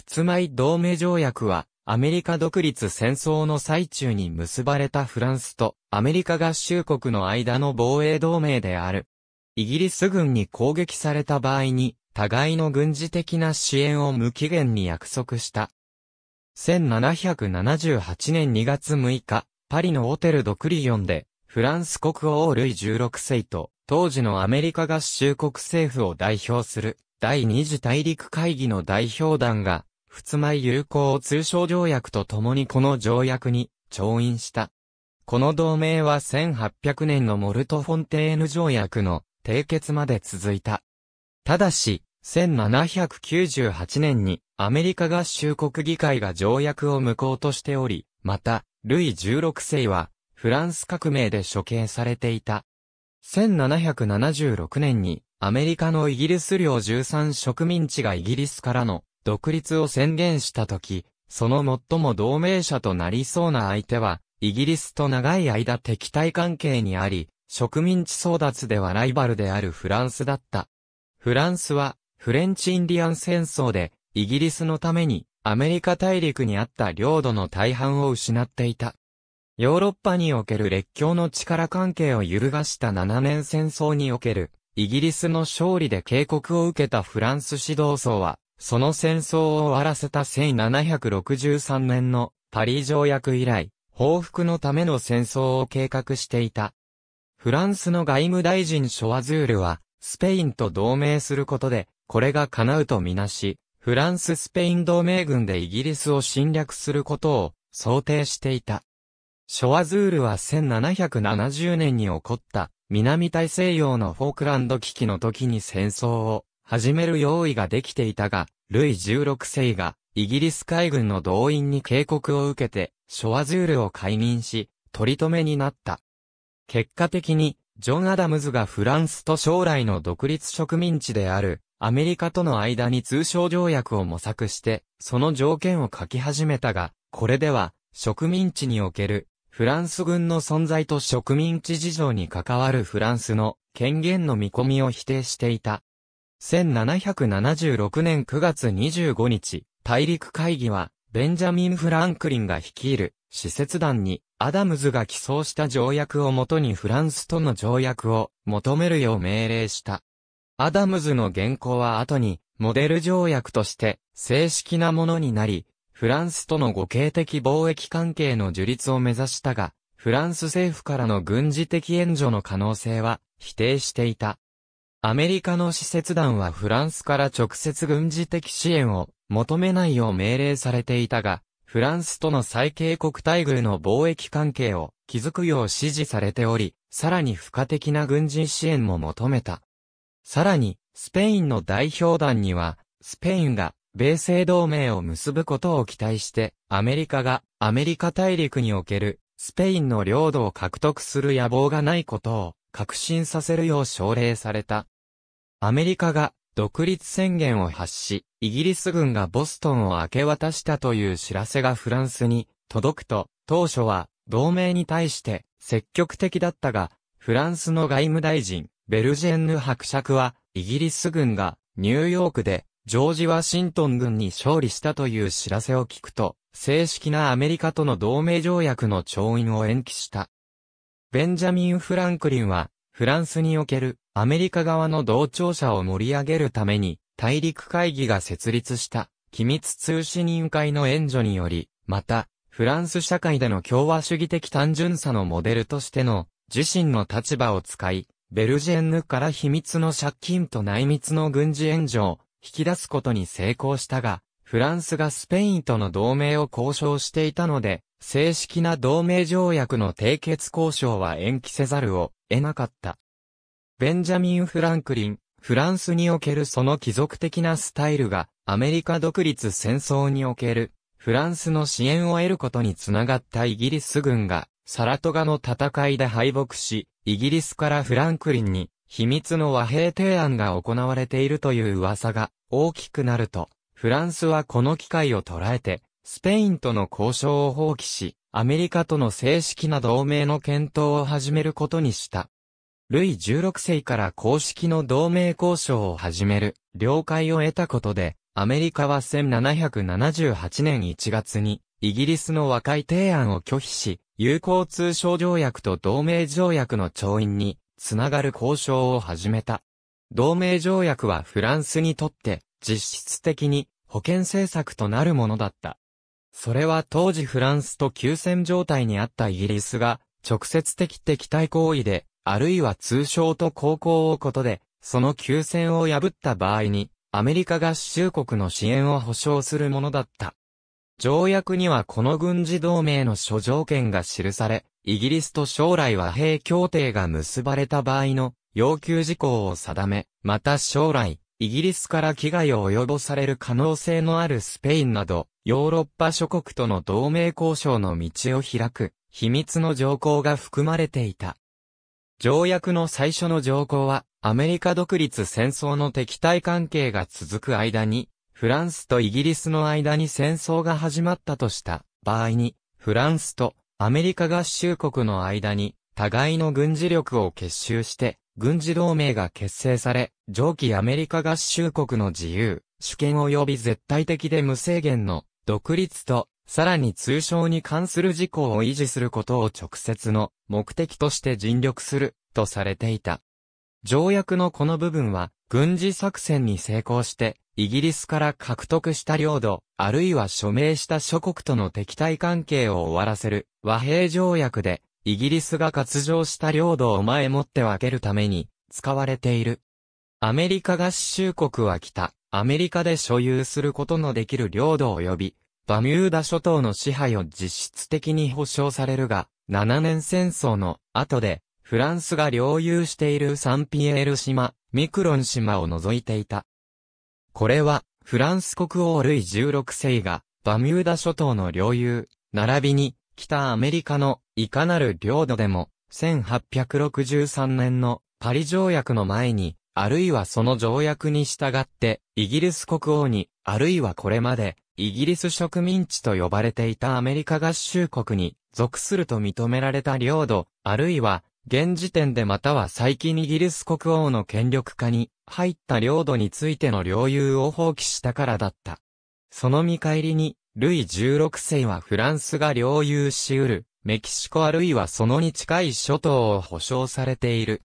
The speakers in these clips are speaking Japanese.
仏前同盟条約は、アメリカ独立戦争の最中に結ばれたフランスとアメリカ合衆国の間の防衛同盟である。イギリス軍に攻撃された場合に、互いの軍事的な支援を無期限に約束した。1778年2月6日、パリのホテルドクリヨンで、フランス国王ルイ16世と、当時のアメリカ合衆国政府を代表する、第二次大陸会議の代表団が、仏前友好通商条約と共にこの条約に調印した。この同盟は1800年のモルトフォンテーヌ条約の締結まで続いた。ただし、1798年にアメリカ合衆国議会が条約を無効としており、また、ルイ16世はフランス革命で処刑されていた。1776年にアメリカのイギリス領13植民地がイギリスからの独立を宣言したとき、その最も同盟者となりそうな相手は、イギリスと長い間敵対関係にあり、植民地争奪ではライバルであるフランスだった。フランスは、フレンチ・インディアン戦争で、イギリスのために、アメリカ大陸にあった領土の大半を失っていた。ヨーロッパにおける列強の力関係を揺るがした7年戦争における、イギリスの勝利で警告を受けたフランス指導層は、その戦争を終わらせた1763年のパリ条約以来、報復のための戦争を計画していた。フランスの外務大臣ショワズールは、スペインと同盟することで、これが叶うとみなし、フランス・スペイン同盟軍でイギリスを侵略することを想定していた。ショワズールは1770年に起こった南大西洋のフォークランド危機の時に戦争を始める用意ができていたが、ルイ16世が、イギリス海軍の動員に警告を受けて、ショワズールを解任し、取り留めになった。結果的に、ジョン・アダムズがフランスと将来の独立植民地である、アメリカとの間に通商条約を模索して、その条件を書き始めたが、これでは、植民地における、フランス軍の存在と植民地事情に関わるフランスの権限の見込みを否定していた。1776年9月25日、大陸会議は、ベンジャミン・フランクリンが率いる、施設団に、アダムズが起草した条約をもとにフランスとの条約を求めるよう命令した。アダムズの原稿は後に、モデル条約として、正式なものになり、フランスとの互恵的貿易関係の樹立を目指したが、フランス政府からの軍事的援助の可能性は否定していた。アメリカの施設団はフランスから直接軍事的支援を求めないよう命令されていたが、フランスとの最恵国待遇の貿易関係を築くよう指示されており、さらに付加的な軍事支援も求めた。さらに、スペインの代表団には、スペインが米西同盟を結ぶことを期待して、アメリカがアメリカ大陸におけるスペインの領土を獲得する野望がないことを確信させるよう奨励された。アメリカが独立宣言を発し、イギリス軍がボストンを明け渡したという知らせがフランスに届くと、当初は同盟に対して積極的だったが、フランスの外務大臣、ベルジェンヌ伯爵は、イギリス軍がニューヨークでジョージ・ワシントン軍に勝利したという知らせを聞くと、正式なアメリカとの同盟条約の調印を延期した。ベンジャミン・フランクリンは、フランスにおけるアメリカ側の同調者を盛り上げるために、大陸会議が設立した機密通信委員会の援助により、また、フランス社会での共和主義的単純さのモデルとしての自身の立場を使い、ベルジェンヌから秘密の借金と内密の軍事援助を引き出すことに成功したが、フランスがスペインとの同盟を交渉していたので、正式な同盟条約の締結交渉は延期せざるを得なかった。ベンジャミン・フランクリン、フランスにおけるその貴族的なスタイルが、アメリカ独立戦争における、フランスの支援を得ることにつながったイギリス軍が、サラトガの戦いで敗北し、イギリスからフランクリンに、秘密の和平提案が行われているという噂が大きくなると、フランスはこの機会を捉えて、スペインとの交渉を放棄し、アメリカとの正式な同盟の検討を始めることにした。ルイ16世から公式の同盟交渉を始める、了解を得たことで、アメリカは1778年1月に、イギリスの和解提案を拒否し、友好通商条約と同盟条約の調印に、つながる交渉を始めた。同盟条約はフランスにとって、実質的に保健政策となるものだった。それは当時フランスと休戦状態にあったイギリスが、直接的敵対行為で、あるいは通商と航行をことで、その休戦を破った場合に、アメリカ合衆国の支援を保障するものだった。条約にはこの軍事同盟の諸条件が記され、イギリスと将来和平協定が結ばれた場合の要求事項を定め、また将来、イギリスから危害を及ぼされる可能性のあるスペインなど、ヨーロッパ諸国との同盟交渉の道を開く、秘密の条項が含まれていた。条約の最初の条項は、アメリカ独立戦争の敵対関係が続く間に、フランスとイギリスの間に戦争が始まったとした場合に、フランスとアメリカ合衆国の間に、互いの軍事力を結集して、軍事同盟が結成され、上記アメリカ合衆国の自由、主権及び絶対的で無制限の独立と、さらに通商に関する事項を維持することを直接の目的として尽力する、とされていた。条約のこの部分は、軍事作戦に成功して、イギリスから獲得した領土、あるいは署名した諸国との敵対関係を終わらせる和平条約で、イギリスが割譲した領土を前もって分けるために使われている。アメリカ合衆国は北、アメリカで所有することのできる領土及び、バミューダ諸島の支配を実質的に保障されるが、7年戦争の後で、フランスが領有しているサンピエール島、ミクロン島を除いていた。これは、フランス国王ルイ16世が、バミューダ諸島の領有、並びに、北アメリカのいかなる領土でも、1863年のパリ条約の前に、あるいはその条約に従って、イギリス国王に、あるいはこれまで、イギリス植民地と呼ばれていたアメリカ合衆国に、属すると認められた領土、あるいは、現時点でまたは最近イギリス国王の権力下に入った領土についての領有を放棄したからだった。その見返りに、ルイ16世はフランスが領有し得る、メキシコあるいはそのに近い諸島を保障されている。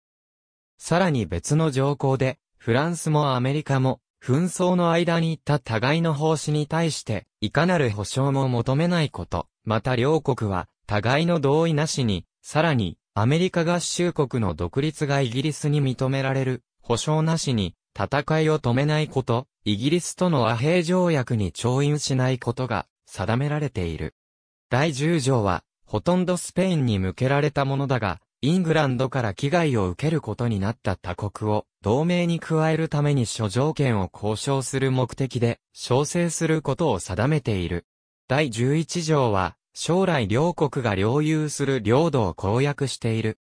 さらに別の条項で、フランスもアメリカも、紛争の間にいった互いの奉仕に対して、いかなる保障も求めないこと、また両国は、互いの同意なしに、さらに、アメリカ合衆国の独立がイギリスに認められる、保障なしに、戦いを止めないこと、イギリスとの和平条約に調印しないことが定められている。第10条は、ほとんどスペインに向けられたものだが、イングランドから危害を受けることになった他国を同盟に加えるために諸条件を交渉する目的で調整することを定めている。第11条は将来両国が領有する領土を公約している。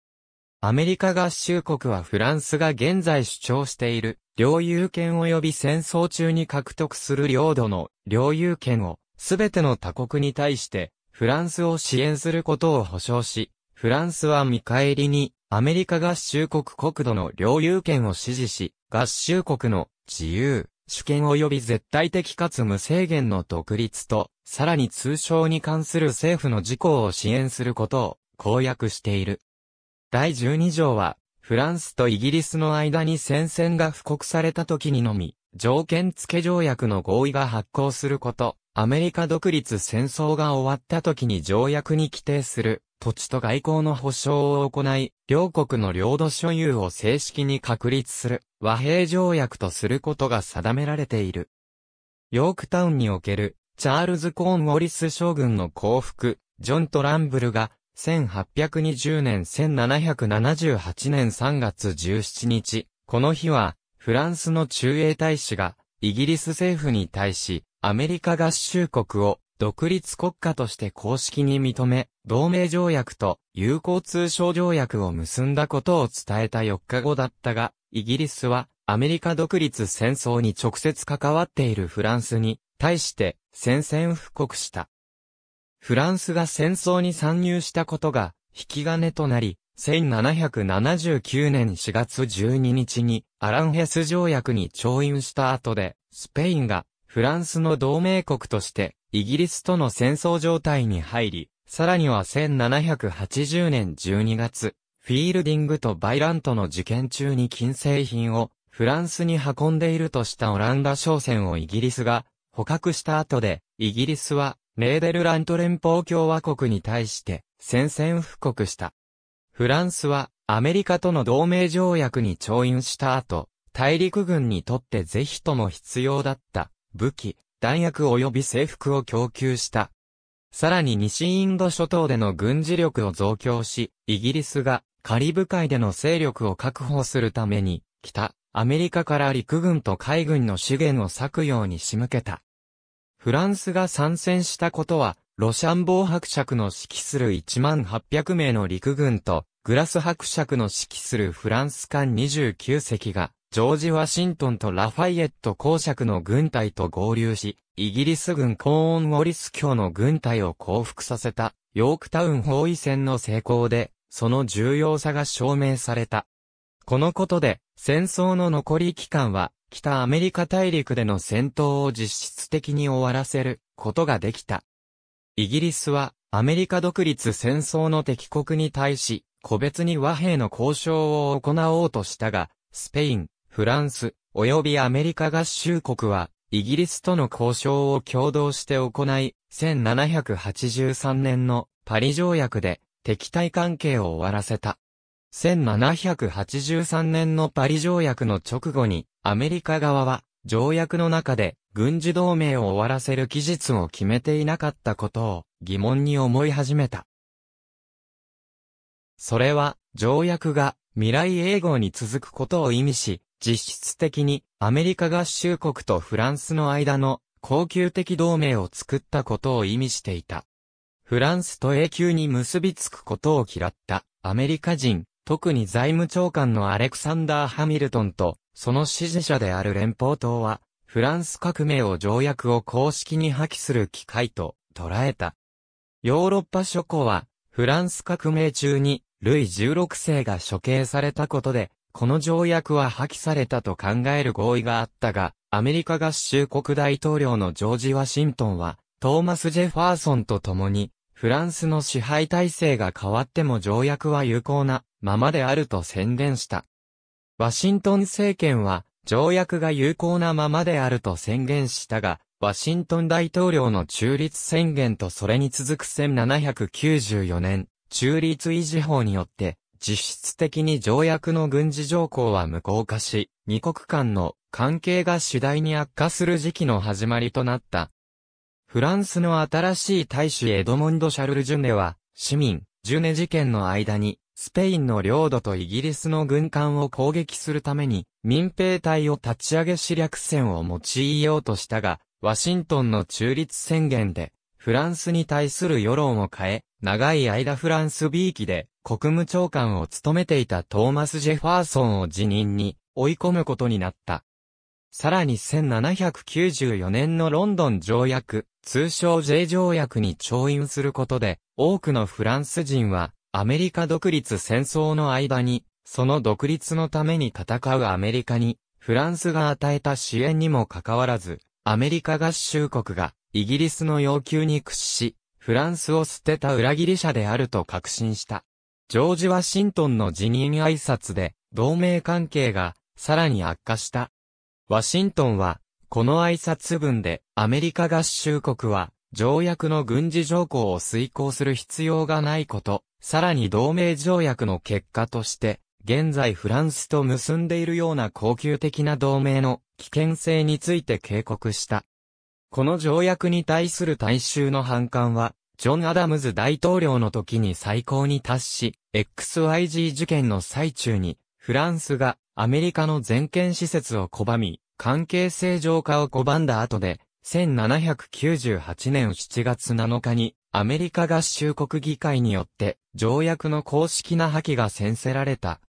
アメリカ合衆国はフランスが現在主張している領有権及び戦争中に獲得する領土の領有権をすべての他国に対してフランスを支援することを保証し、フランスは見返りにアメリカ合衆国国土の領有権を支持し、合衆国の自由、主権及び絶対的かつ無制限の独立と、さらに通商に関する政府の事項を支援することを公約している。第12条は、フランスとイギリスの間に戦線が布告された時にのみ、条件付け条約の合意が発行すること、アメリカ独立戦争が終わった時に条約に規定する、土地と外交の保障を行い、両国の領土所有を正式に確立する和平条約とすることが定められている。ヨークタウンにおけるチャールズ・コーンウォリス将軍の降伏、ジョン・トランブルが1820年1778年3月17日、この日はフランスの駐英大使がイギリス政府に対しアメリカ合衆国を独立国家として公式に認め、同盟条約と友好通商条約を結んだことを伝えた4日後だったが、イギリスはアメリカ独立戦争に直接関わっているフランスに対して宣戦布告した。フランスが戦争に参入したことが引き金となり、1779年4月12日にアランヘス条約に調印した後で、スペインがフランスの同盟国として、イギリスとの戦争状態に入り、さらには1780年12月、フィールディングとバイラントの事件中に金製品をフランスに運んでいるとしたオランダ商船をイギリスが捕獲した後で、イギリスはネーデルラント連邦共和国に対して宣戦布告した。フランスはアメリカとの同盟条約に調印した後、大陸軍にとってぜひとも必要だった武器、弾薬及び制服を供給した。さらに西インド諸島での軍事力を増強し、イギリスがカリブ海での勢力を確保するために、北、アメリカから陸軍と海軍の資源を割くように仕向けた。フランスが参戦したことは、ロシャンボー伯爵の指揮する1万800名の陸軍と、グラス伯爵の指揮するフランス艦29隻が、ジョージ・ワシントンとラファイエット公爵の軍隊と合流し、イギリス軍コーンウォリス卿の軍隊を降伏させた、ヨークタウン包囲戦の成功で、その重要さが証明された。このことで、戦争の残り期間は、北アメリカ大陸での戦闘を実質的に終わらせることができた。イギリスは、アメリカ独立戦争の敵国に対し、個別に和平の交渉を行おうとしたが、スペイン、フランス、及びアメリカ合衆国は、イギリスとの交渉を共同して行い、1783年のパリ条約で敵対関係を終わらせた。1783年のパリ条約の直後に、アメリカ側は、条約の中で、軍事同盟を終わらせる期日を決めていなかったことを、疑問に思い始めた。それは、条約が、未来永劫に続くことを意味し、実質的に、アメリカ合衆国とフランスの間の、恒久的同盟を作ったことを意味していた。フランスと永久に結びつくことを嫌ったアメリカ人、特に財務長官のアレクサンダー・ハミルトンと、その支持者である連邦党は、フランス革命を条約を公式に破棄する機会と捉えた。ヨーロッパ諸国は、フランス革命中に、ルイ16世が処刑されたことで、この条約は破棄されたと考える合意があったが、アメリカ合衆国大統領のジョージ・ワシントンは、トーマス・ジェファーソンと共に、フランスの支配体制が変わっても条約は有効なままであると宣言した。ワシントン政権は条約が有効なままであると宣言したが、ワシントン大統領の中立宣言とそれに続く1794年、中立維持法によって、実質的に条約の軍事条項は無効化し、二国間の関係が次第に悪化する時期の始まりとなった。フランスの新しい大使エドモンド・シャルル・ジュネは、市民、ジュネ事件の間に、スペインの領土とイギリスの軍艦を攻撃するために、民兵隊を立ち上げ試略戦を用いようとしたが、ワシントンの中立宣言で、フランスに対する世論を変え、長い間フランス B 期で国務長官を務めていたトーマス・ジェファーソンを辞任に追い込むことになった。さらに1794年のロンドン条約、通称 J 条約に調印することで、多くのフランス人は、アメリカ独立戦争の間に、その独立のために戦うアメリカに、フランスが与えた支援にもかかわらず、アメリカ合衆国が、イギリスの要求に屈し、フランスを捨てた裏切り者であると確信した。ジョージ・ワシントンの辞任挨拶で、同盟関係が、さらに悪化した。ワシントンは、この挨拶文で、アメリカ合衆国は、条約の軍事条項を遂行する必要がないこと、さらに同盟条約の結果として、現在フランスと結んでいるような恒久的な同盟の危険性について警告した。この条約に対する大衆の反感は、ジョン・アダムズ大統領の時に最高に達し、XYG 事件の最中に、フランスがアメリカの全権施設を拒み、関係正常化を拒んだ後で、1798年7月7日に、アメリカ合衆国議会によって、条約の公式な破棄が宣せられた。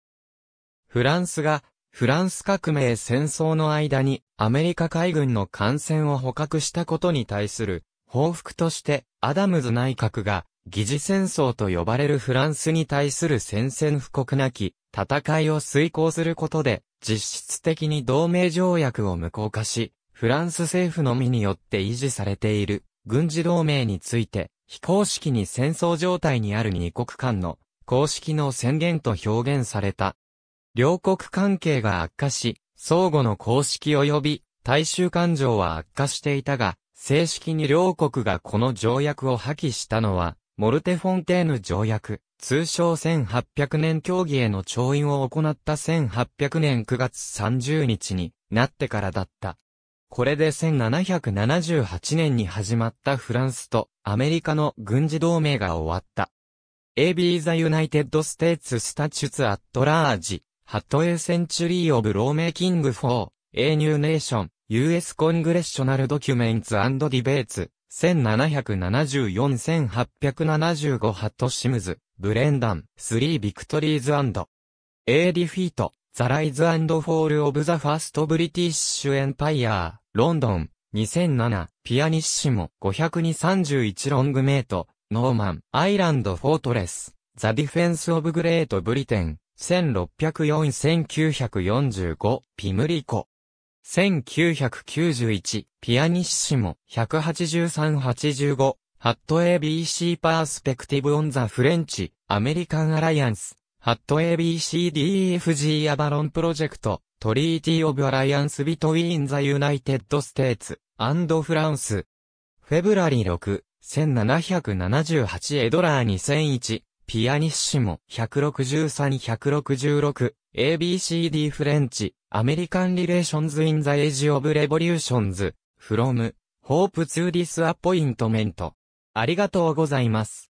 フランスが、フランス革命戦争の間に、アメリカ海軍の艦船を捕獲したことに対する、報復として、アダムズ内閣が、疑似戦争と呼ばれるフランスに対する宣戦布告なき、戦いを遂行することで、実質的に同盟条約を無効化し、フランス政府のみによって維持されている軍事同盟について、非公式に戦争状態にある二国間の公式の宣言と表現された。両国関係が悪化し、相互の公式及び大衆感情は悪化していたが、正式に両国がこの条約を破棄したのは、モルテフォンテーヌ条約、通称1800年協議への調印を行った1800年9月30日になってからだった。これで1778年に始まったフランスとアメリカの軍事同盟が終わった。AB The United States Statutes at Large, ハット A Century of Lawmaking for A New Nation, US Congressional Documents and Debates, 1774-1875ハットシムズ、ブレンダン、 Three Victories a Defeat、The Rise Fall of the First British Empire、ロンドン、2007、ピアニッシモ、5231ロングメイト、ノーマン、 Island Fortress、The Defence of Great Britain、1604-1945、ピムリコ。1991、ピアニッシモ、183-85、ハット ABC Perspective on the French、American Alliance、ハット ABCDEFG Avalon Project、Treaty of Alliance Between the United States、and France。February 6、1778エドラー2001、ピアニッシモ、163-166、ABCD French、American Relations in the Age of Revolutions、From、ホープツーディスアポイントメント。ありがとうございます。